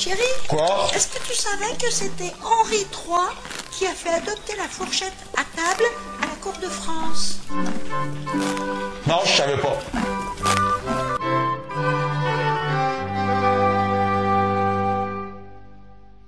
Chérie Quoi Est-ce que tu savais que c'était Henri III qui a fait adopter la fourchette à table à la cour de France? Non, je savais pas.